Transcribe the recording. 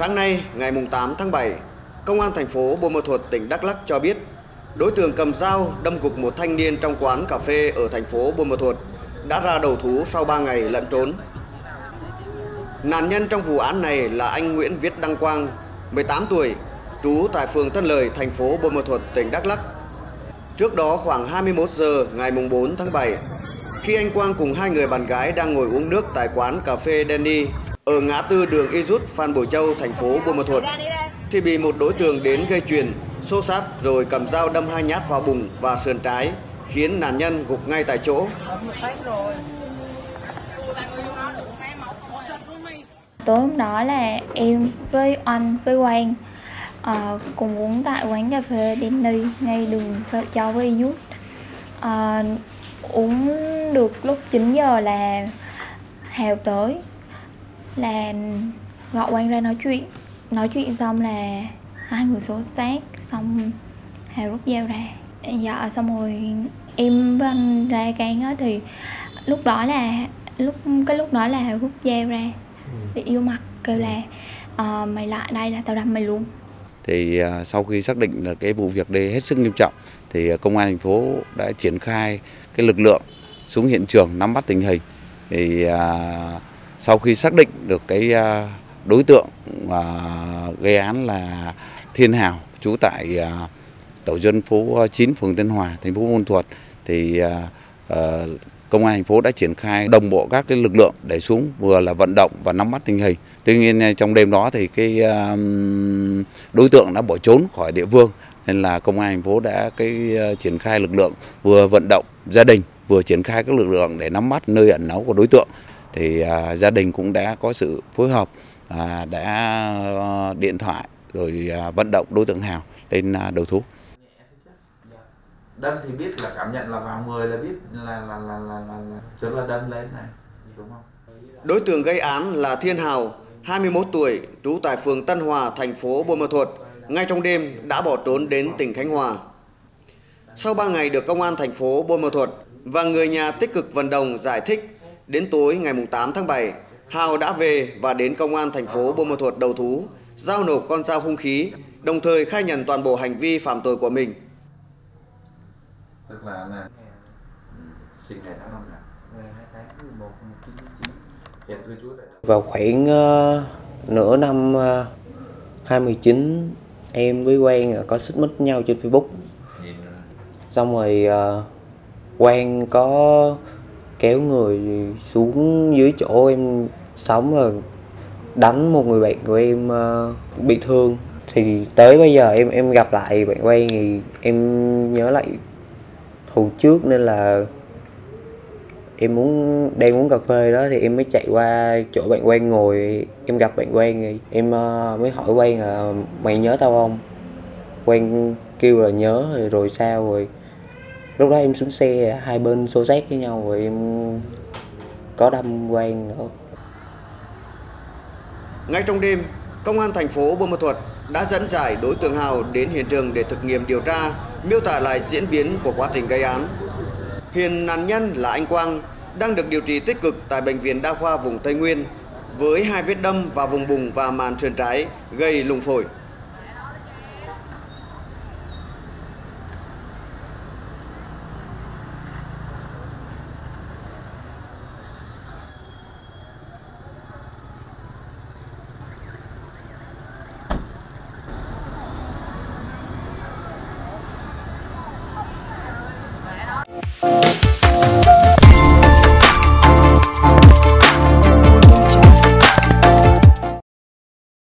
Sáng nay, ngày 8 tháng 7, Công an thành phố Buôn Ma Thuột, tỉnh Đắk Lắk cho biết đối tượng cầm dao đâm gục một thanh niên trong quán cà phê ở thành phố Buôn Ma Thuột đã ra đầu thú sau 3 ngày lẫn trốn. Nạn nhân trong vụ án này là anh Nguyễn Viết Đăng Quang, 18 tuổi, trú tại phường Tân Lời, thành phố Buôn Ma Thuột, tỉnh Đắk Lắk. Trước đó khoảng 21 giờ ngày 4 tháng 7, khi anh Quang cùng hai người bạn gái đang ngồi uống nước tại quán cà phê Danny ở ngã tư đường Y Rút, Phan Bội Châu, thành phố Buôn Ma Thuột, thì bị một đối tượng đến gây chuyện, xô sát rồi cầm dao đâm hai nhát vào bụng và sườn trái, khiến nạn nhân gục ngay tại chỗ. Tối hôm đó là em với anh với Quang à, cùng uống tại quán cà phê Denny ngay đường Phật Châu với Yút. À, ờ, uống được lúc 9 giờ là Hào tới là gọi Quang ra nói chuyện. Nói chuyện xong là hai người xô sát xong Hào rút dao ra. Dạ xong rồi em với anh ra can á thì lúc đó là lúc cái lúc đó là Hào rút dao ra. Sẽ yêu mặt kêu là uh, mày lại đây là tao đâm mày luôn. Thì uh, sau khi xác định là cái vụ việc đây hết sức nghiêm trọng thì uh, công an thành phố đã triển khai cái lực lượng xuống hiện trường nắm bắt tình hình. Thì uh, sau khi xác định được cái à, đối tượng gây án là Thiên Hào trú tại à, tổ dân phố 9 phường Tân Hòa, thành phố Buôn Thuột, thì à, ờ, công an thành phố đã triển khai đồng bộ các cái lực lượng để xuống, vừa là vận động và nắm bắt tình hình. Tuy nhiên trong đêm đó thì cái đối tượng đã bỏ trốn khỏi địa phương, nên là công an thành phố đã cái triển khai lực lượng vừa vận động gia đình, vừa triển khai các lực lượng để nắm bắt nơi ẩn náu của đối tượng thì uh, gia đình cũng đã có sự phối hợp uh, đã uh, điện thoại rồi uh, vận động đối tượng Hào lên đầu thú. Đâm thì biết là cảm nhận là vào người là biết là là là là là, là rất là đâm lên này đúng không? Đối tượng gây án là Thiên Hào, 21 tuổi, trú tại phường Tân Hòa, thành phố Buôn Ma Thuột, ngay trong đêm đã bỏ trốn đến tỉnh Khánh Hòa. Sau 3 ngày được công an thành phố Buôn Ma Thuột và người nhà tích cực vận động giải thích, đến tối ngày 8 tháng 7, Hào đã về và đến công an thành phố Buôn Ma Thuột đầu thú, giao nộp con dao hung khí, đồng thời khai nhận toàn bộ hành vi phạm tội của mình. tức là là sinh ngày tháng năm Vào khoảng ờ, nửa năm uh, 2019 em với Quang có xích mích nhau trên Facebook. Xong rồi uh, Quang có kéo người xuống dưới chỗ em sống rồi đánh một người bạn của em uh, bị thương. Thì tới bây giờ em em gặp lại bạn quay thì em nhớ lại thù trước nên là em muốn đang uống cà phê đó thì em mới chạy qua chỗ bạn quen ngồi em gặp bạn quen thì em uh, mới hỏi quen là mày nhớ tao không? Quen kêu là nhớ rồi, rồi sao rồi? Lúc đó em xuống xe hai bên xô xát với nhau rồi em có đâm Quang nữa Ngay trong đêm, công an thành phố Buôn Ma Thuột đã dẫn giải đối tượng Hào đến hiện trường để thực nghiệm điều tra, miêu tả lại diễn biến của quá trình gây án. Hiện nạn nhân là anh Quang đang được điều trị tích cực tại bệnh viện đa khoa vùng Tây Nguyên với hai vết đâm vào vùng bụng và màn sườn trái gây lùng phổi.